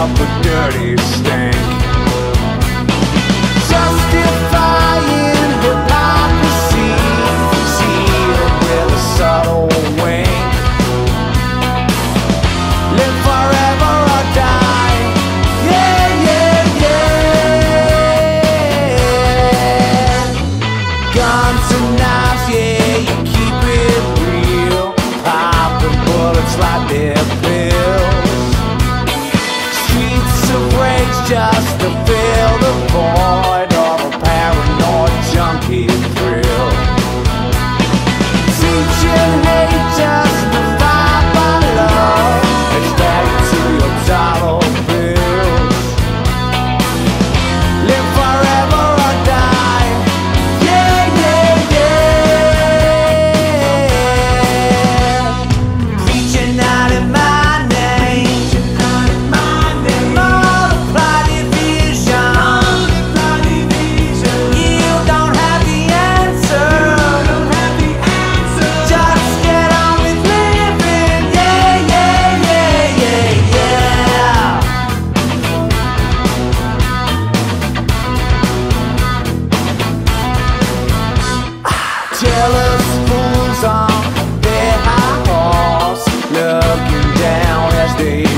out the dirty stain. just to feel the fall. day.